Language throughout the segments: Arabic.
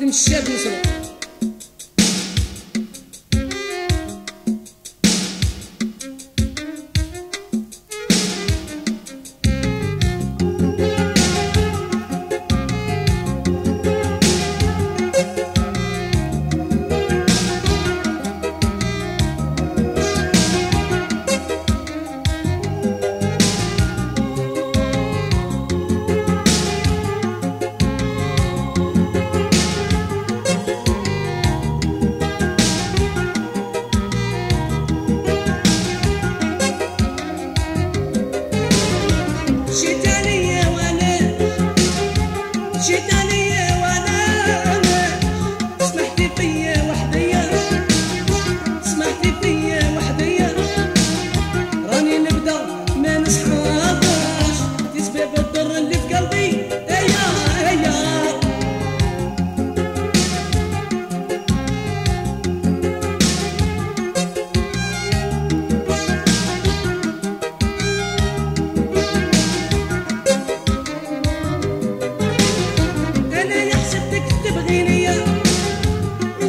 them shivers.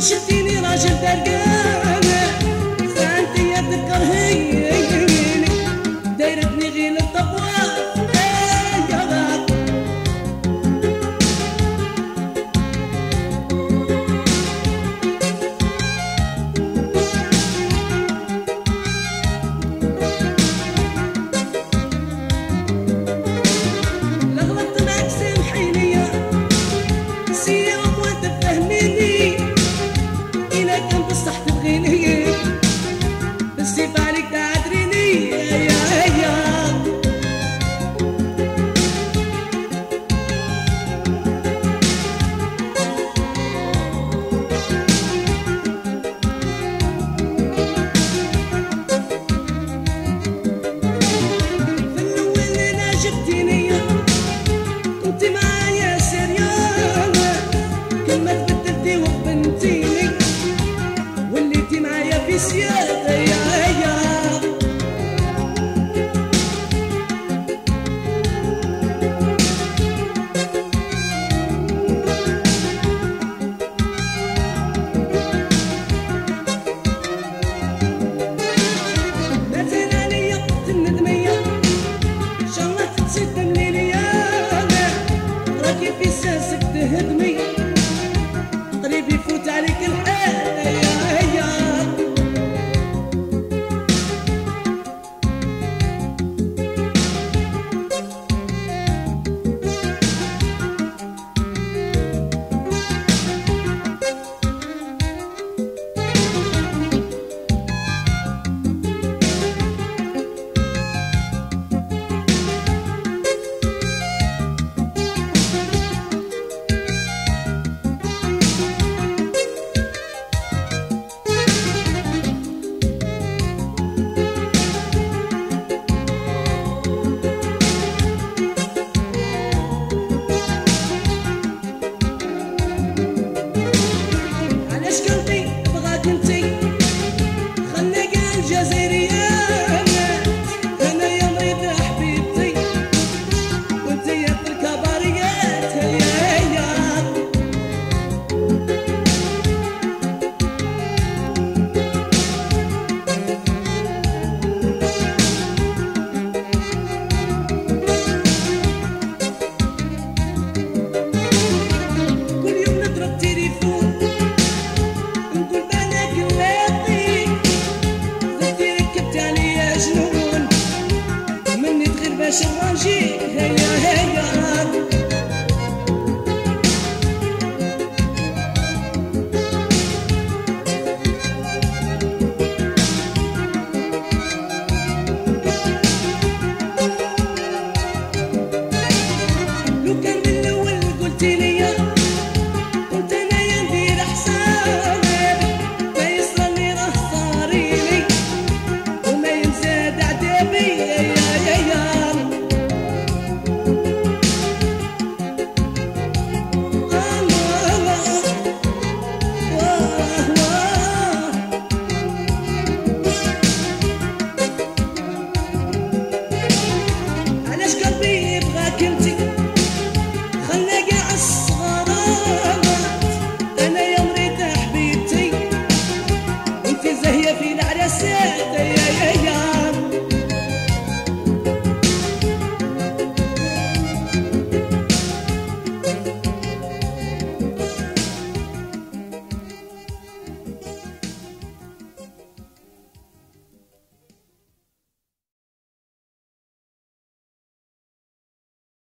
شفتيني راجل درقان فانت يدك رهيب لك أنت الصح تبغيني Yeah. Let's go. deixa mais bras qu'elle dit